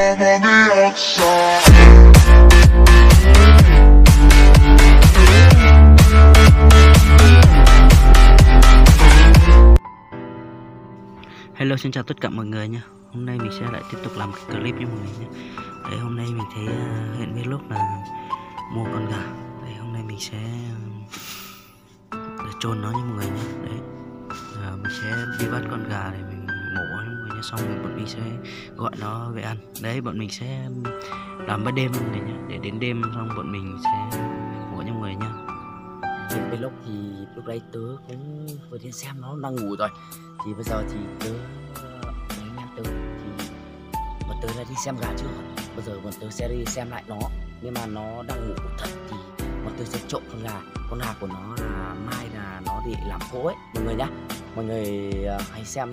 I'm on the outside. Hello xin chào tất cả mọi người nha. Hôm nay mình sẽ lại tiếp tục làm cái clip cho mọi người nhé. Đấy hôm nay mình thấy à, uh, hiện lúc là mua con gà. Đấy hôm nay mình sẽ à, để chôn nó nha mọi người nhé. Đấy Giờ mình sẽ đi bắt con gà để mình Xong rồi bọn mình sẽ gọi nó về ăn. Đấy, bọn mình sẽ làm bữa đêm này người nhé Để đến đêm xong bọn mình sẽ gọi nhau người nhá. Hiện vlog thì lúc đấy tớ cũng vừa đến xem nó đang ngủ rồi. Thì bây giờ thì tớ anh em tớ thì bọn tớ đã đi xem gà trước bây giờ bọn tớ sẽ đi xem lại nó. Nhưng mà nó đang ngủ thật thì bọn tớ sẽ trộm con gà. Con gà của nó là mai là nó để làm cỗ ấy, mọi người nhá. Mọi người à, hãy xem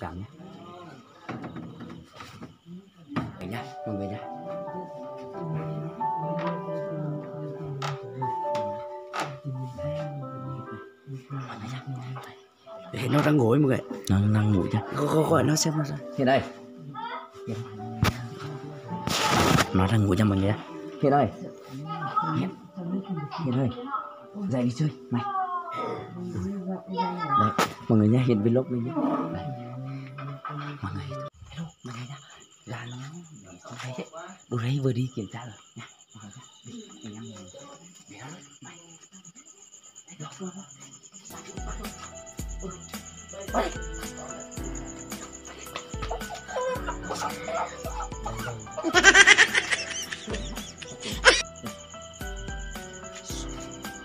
tí mọi người thông cảm nhé. Đấy nhá mọi người nhá. Mọi người nhá Để nó đang ngủ ấy mọi người. Nó đang ngủ chứ Gọi, gọi, gọi nó xem nó xem. Hiện đây. Nó đang ngủ cho mọi người Hiện đây. Hiện đây. Dậy đi chơi. Mày. Đấy mọi người nhá hiện vlog lên nhé Đấy. Mọi người. Hello mọi người nhá Là nó để con thấy đấy Đồ đấy vừa đi kiểm tra rồi. Nha Mọi người nhá Đi anh em mình Để nó mày. Thấy đó không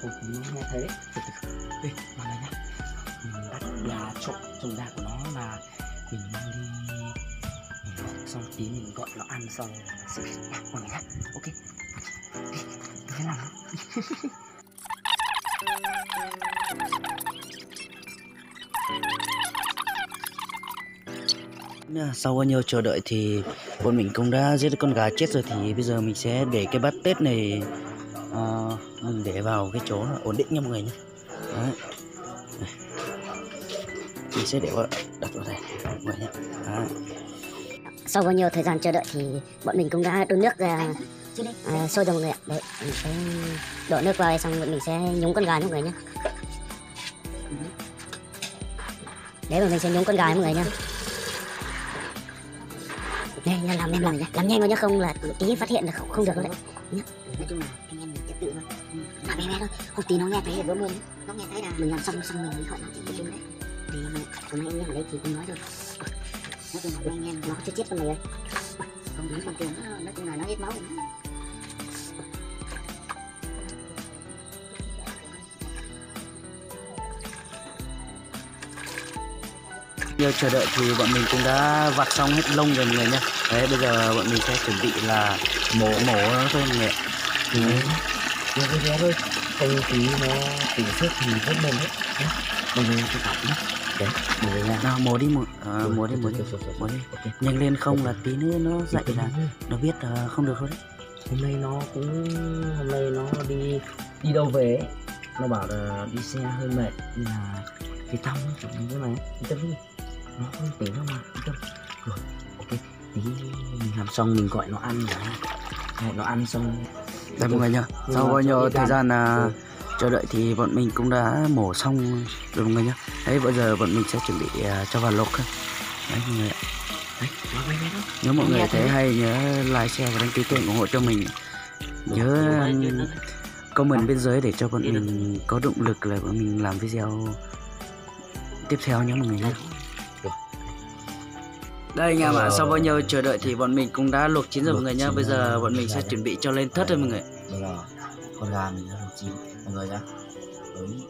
không khí nó nghe thế từ từ Ê, mọi người nhá mình bắt là trộm mình mang đi. Mình luộc xong tí mình gọi nó ăn xong là sẽ nhá mọi người nhá. Ok. Đi. Tôi thế làm Sau bao nhiêu chờ đợi thì bọn mình cũng đã giết con gà chết rồi thì bây giờ mình sẽ để cái bát tết này uh, mình để vào cái chỗ ổn định nha mọi người nhé Đấy. Mình sẽ để vào đặt vào đây. Mọi nhé sau bao nhiêu thời gian chờ đợi thì bọn mình cũng đã đun nước ra. À, sôi rồi mọi người ạ. Đấy mình sẽ đổ nước vào đây xong bọn mình sẽ nhúng con gà nha mọi người nhé đấy bọn mình sẽ nhúng con gà nha mọi người nhá. Đây nha làm em làm nhá. Làm nhanh vào nhá không là tí phát hiện là không, không được đâu đấy. Nhá. Nói chung là anh em mình trật tự thôi. Làm em thôi. Không tí nó nghe thấy là vỡ mồm nó nghe thấy là mình làm xong xong mình mới gọi nó chung đấy thì nay anh em ở đây thì cũng nói rồi nói chung là anh em nó chưa chết con này ơi không nói con tiền nó nói chung là nó hết máu rồi Giờ chờ đợi thì bọn mình cũng đã vặt xong hết lông rồi mọi người nhé Đấy bây giờ bọn mình sẽ chuẩn bị là mổ mổ nó thôi mọi người ạ. thì vừa vừa vừa thôi. Không tí nó tỉnh sức thì rất mồm đấy. Nhá. Mọi người tôi cảm nào mổ đi mổ à, Rồi, mổ đi mổ đi. rồi, rồi, rồi, mổ đi. Nhanh lên không là tí nữa nó dậy là nó biết là không được thôi đấy. Hôm nay nó cũng hôm nay nó đi đi đâu về ấy. nó bảo là đi xe hơi mệt nhưng là cái tâm nó chẳng như thế này yên tâm đi. Nó không tỉnh đâu mà yên tâm. Rồi ok. Tí mình làm xong mình gọi nó ăn đã gọi nó ăn xong. Đây mọi người nhá. Nhưng Sau mà bao nhiêu thời gian là Ừ chờ đợi thì bọn mình cũng đã mổ xong rồi mọi người nhá. Đấy bây giờ bọn mình sẽ chuẩn bị uh, cho vào lột thôi Đấy mọi người ạ. Đấy. Nếu mọi người thấy. hay nhớ like, share và đăng ký kênh ủng hộ cho mình. Nhớ um, comment bên dưới để cho bọn mình có động lực là bọn mình làm video tiếp theo nhé mọi người nhé Đây nha bạn, sau bao nhiêu chờ đợi thì bọn mình cũng đã luộc chín rồi mọi người nhá. Bây giờ bọn mình sẽ chuẩn bị cho lên thớt rồi mọi người con gà mình đã luộc chín mọi người nhá đấy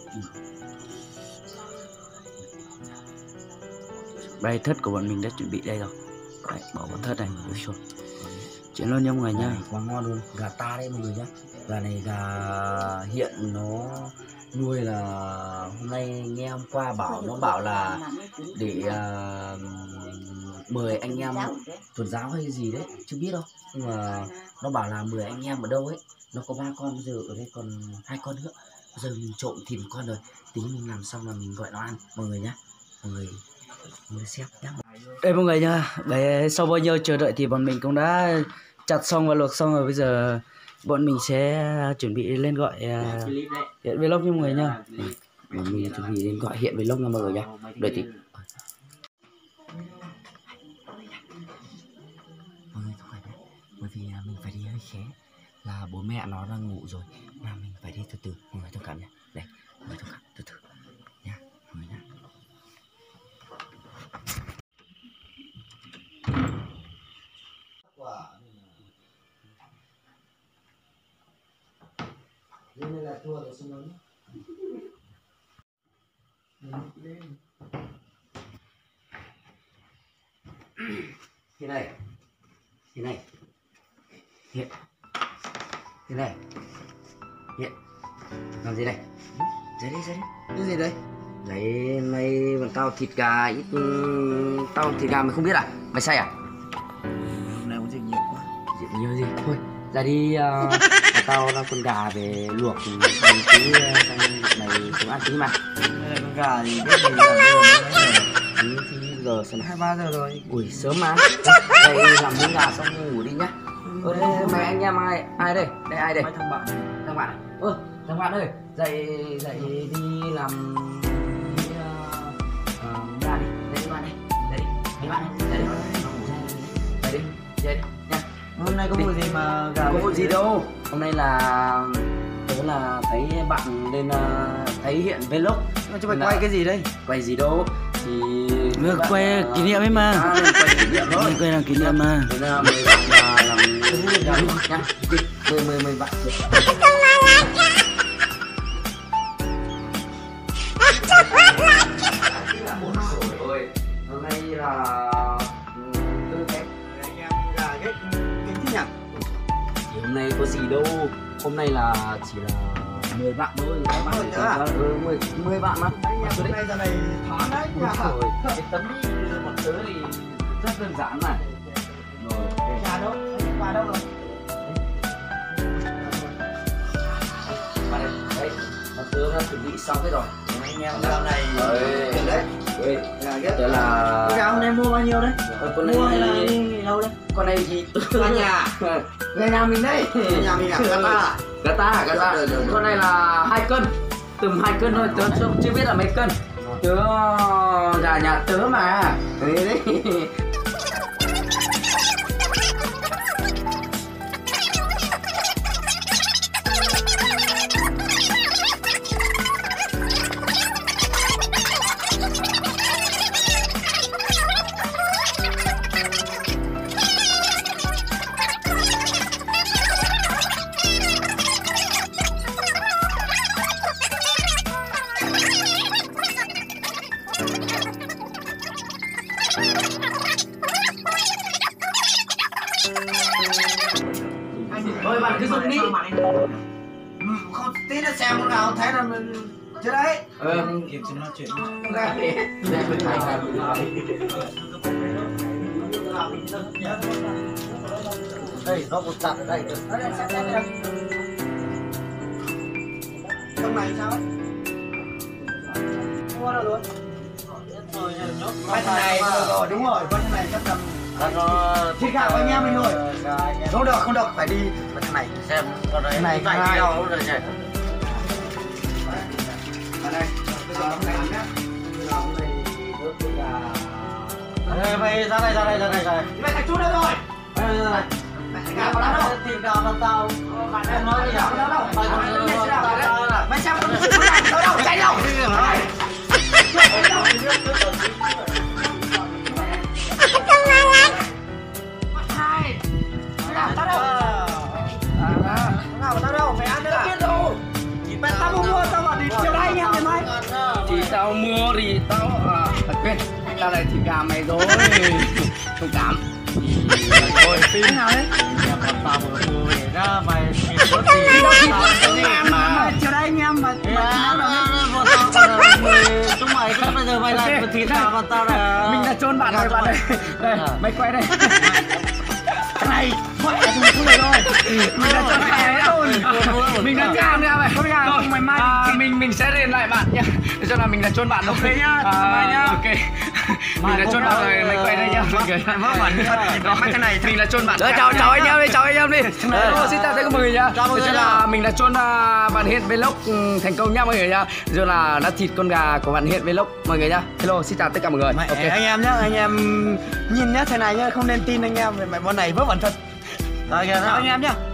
đây thất của bọn mình đã chuẩn bị đây rồi. Đấy, bỏ vào thất này Ui dồi. chuyển luôn nha mọi người Gà nha quá ngon luôn. Gà ta đấy mọi người nhá. Gà này gà hiện nó nuôi là hôm nay nghe hôm qua bảo nó bảo là để à, mời anh em tuần giáo hay gì đấy chưa biết đâu. Nhưng mà nó bảo là mười anh em ở đâu ấy nó có ba con bây giờ ở đây còn hai con nữa. Bây giờ mình trộn thịt một con rồi. Tí mình làm xong là mình gọi nó ăn. Mọi người nhá. Mọi người mọi người xem nhá. Đây mọi người nha đấy sau bao nhiêu chờ đợi thì bọn mình cũng đã chặt xong và luộc xong rồi. Bây giờ bọn mình sẽ chuẩn bị lên gọi à, hiện vlog nha mọi người nha bọn mình chuẩn bị lên gọi hiện vlog nha mọi người nha đợi tí. Bởi vì à, mình phải đi hơi khé là bố mẹ nó đang ngủ rồi. Mà mình phải đi từ từ. Mọi người thông cảm nhé đây mọi người thông cảm từ từ. Nha mọi người nhá. Thế này. Thế này. Hiện thế này. Hiện. Làm gì đây dậy đi dậy đi cái gì đây? Đấy mày bọn tao thịt gà ít ừ, tao thịt gà mày không biết à? Mày say à? Hôm nay uống rượu nhiều quá. Chuyện nhiều gì? Thôi ra đi uh, tao đang con gà về luộc ừ, xong tí uh, xong mày xuống ăn tí mà. Đây là con gà thì biết gì bây tí thì giờ xem hai ba giờ rồi. Ui sớm mà. Đây làm miếng gà xong ngủ đi nhá ở đây mày anh em ai ai đây? Đây ai đây? Thằng bạn. Thằng bạn à? ơ thằng bạn ơi dậy dậy đi làm cái, ờ, ờ, đi. Dậy đi bạn đi dậy đi. Mấy bạn đi dậy đi. Dậy đi. Dậy đi. Nha. Hôm nay có Đi. vụ gì mà gà có vụ gì đâu. Hôm nay là tớ là thấy bạn lên ờ, thấy hiện vlog. Chúng mày quay cái gì đây? quay gì đâu. Thì bạn, quay ờ, kỷ niệm ấy mà. à, quay kỷ niệm thôi Mình quay làm kỷ niệm mà Làm luộc nhá đi mười mười mười bạn hôm nay là ừ, tư cách anh em gà ghét kính thích nhỉ thì hôm nay có gì đâu hôm nay là chỉ là 10 bạn thôi các bạn nữa à? ừ, 10, 10 bạn mà anh em hôm nay giờ này thoáng đấy rồi cái tấm đi một tớ thì rất đơn giản gà đâu? Gà đâu rồi. Đây đấy một tớ đã chuẩn bị xong hết rồi. Anh em gà này Đấy. đấy tớ là gà hôm nay mua bao nhiêu đấy? Ờ, con này mua hay là đâu đấy? con này thì tớ Gà nhà. người nhà mình đây. Nhà mình à? Gà ta gà ta hả gà ta Được, được, được. con này là hai cân. Tầm hai cân thôi tớ chưa, biết là mấy cân. Tớ gà nhà tớ mà. Đấy đấy không tí nữa xem con nào thấy là mình chưa đấy. Ờ kịp cho nói chuyện gà để để mình thay gà đây. Nó một chặt đây trong này sao mua đâu rồi cái này rồi đúng rồi con này chắc tầm thịt gà của anh em mình rồi không được không được phải đi cái này. Xem con đấy Cái này phải đi đâu rồi ở đây Đây, mày ra đây ra đây ra đây ra đây. Mày thằng chú đâu rồi. Đây, đây, đây. Gà vào đâu? Thịt gà vào tao Em nói gì à? Mày còn mày xem Mày xem con này đâu đâu? Chạy đâu tao mua thì tao à, à quên tao lại thịt gà mày rồi. Thông cảm Ôi phim nào đấy. Bọn tao vừa vừa để ra mày. Rốt gì Tao em mà chiều đây anh em mà Bọn tao còn là người Chúng mày cứ bây giờ mày lại thịt tao là mình là chôn bạn rồi bạn ơi. Đây mày quay đây. Này gọi là không không được rồi mình là chôn bạn rồi mình đã cam nha mày không nha không mày mai mình mình sẽ liền lại bạn nha để cho là mình là chôn bạn ok nhá nhá ok mình là chôn bạn rồi mày quay đây nhá ok vớ vẩn đó cái này mình là chôn bạn chào chào anh em đi chào anh em đi xin chào tất cả mọi người nhá Chào cho là mình là chôn bạn hiện vlog thành công nhá mọi người nhá rồi là đã thịt con gà của bạn hiện vlog mọi người nhá hello xin chào tất cả mọi người ok anh em nhá, anh em nhìn nhá, thế này nhá, không nên tin anh em, mẹ bọn này vớ vẩn thật. Rồi kìa, anh em nhá.